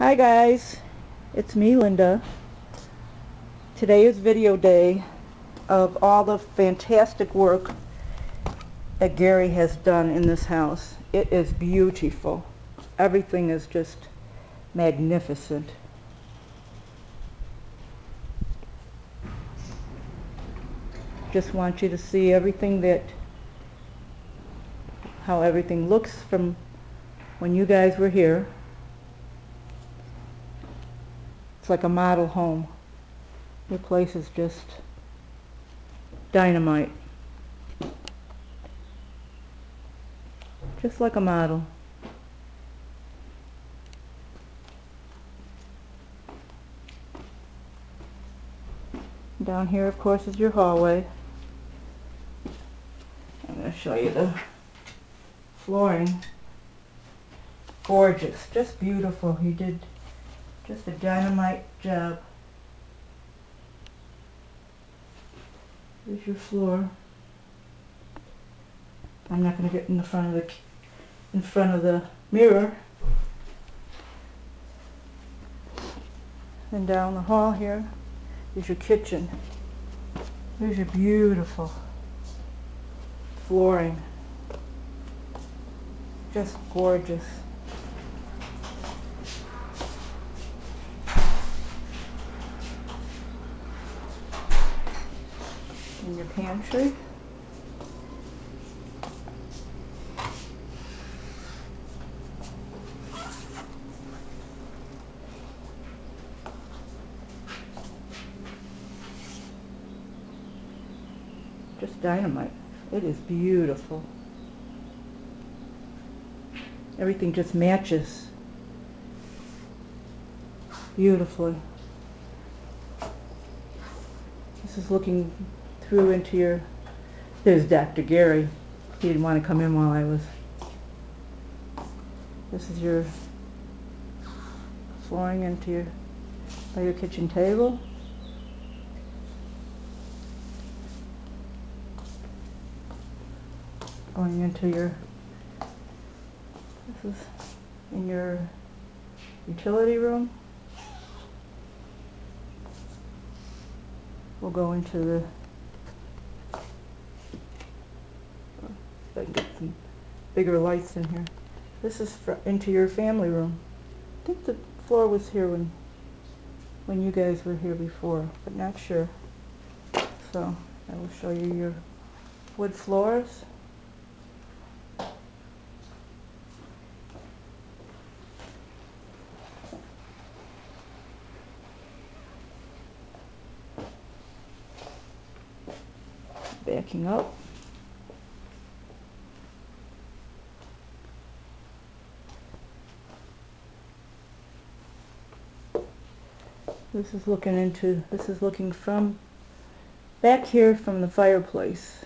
Hi guys, it's me Linda. Today is video day of all the fantastic work that Gary has done in this house. It is beautiful. Everything is just magnificent. Just want you to see everything that, how everything looks from when you guys were here. It's like a model home. Your place is just dynamite. Just like a model. Down here, of course, is your hallway. I'm going to show you the flooring. Gorgeous, just beautiful. He did just a dynamite job. There's your floor. I'm not going to get in the front of the in front of the mirror. And down the hall here is your kitchen. There's your beautiful flooring. Just gorgeous. In your pantry. just dynamite. It is beautiful. Everything just matches beautifully. This is looking through into your, there's Dr. Gary. He didn't want to come in while I was, this is your flooring into your, by your kitchen table. going into your, this is in your utility room. We'll go into the, I can get some bigger lights in here. This is for, into your family room. I think the floor was here when, when you guys were here before, but not sure. So I will show you your wood floors. backing up. This is looking into, this is looking from back here from the fireplace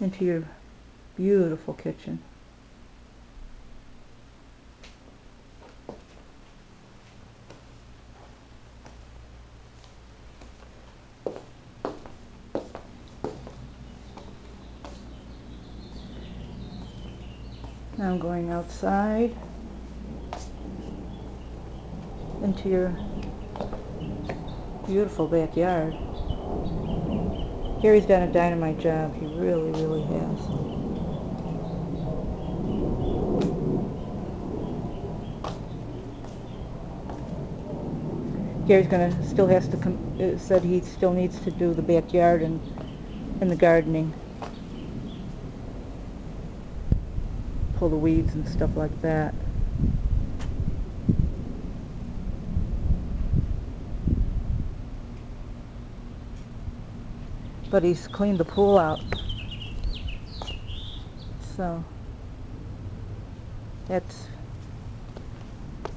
into your beautiful kitchen. Now I'm going outside into your beautiful backyard. Gary's done a dynamite job. He really, really has. Gary's gonna still has to come. Uh, said he still needs to do the backyard and and the gardening. pull the weeds and stuff like that. But he's cleaned the pool out. So that's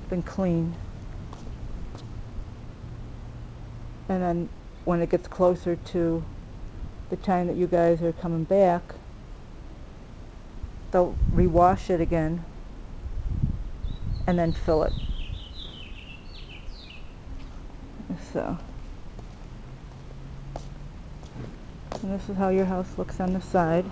been clean. And then when it gets closer to the time that you guys are coming back, they'll rewash it again and then fill it. So, And this is how your house looks on the side.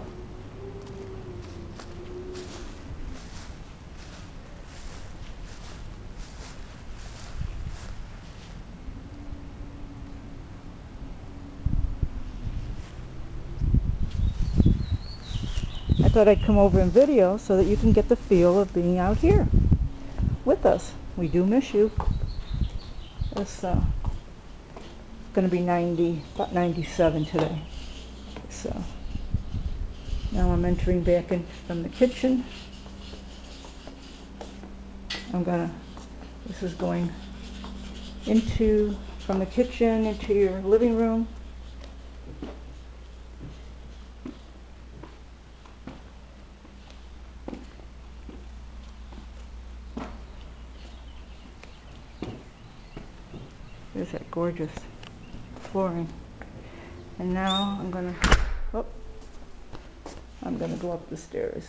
I thought I'd come over in video so that you can get the feel of being out here with us. We do miss you. It's uh, going to be 90, about 97 today. So now I'm entering back in from the kitchen. I'm gonna, this is going into, from the kitchen into your living room. There's that gorgeous flooring. And now I'm gonna, oh, I'm gonna go up the stairs.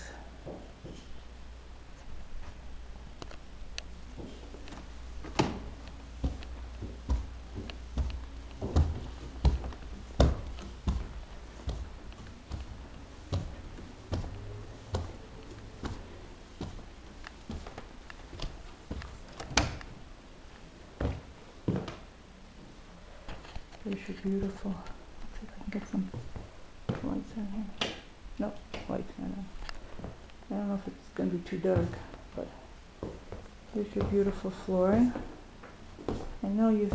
These are beautiful. Let's see if I can get some here. Nope, lights not on. I don't know if it's gonna be too dark, but here's your beautiful flooring. I know you've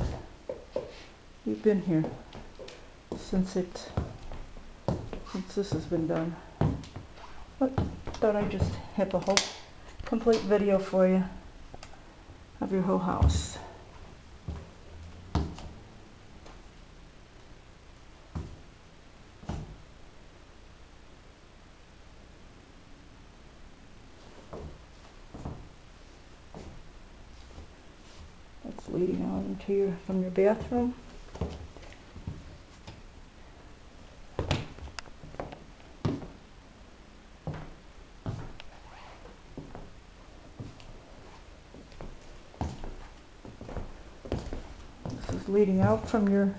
you've been here since it since this has been done. But thought I'd just have a whole complete video for you of your whole house. That's leading out into your, from your bathroom. This is leading out from your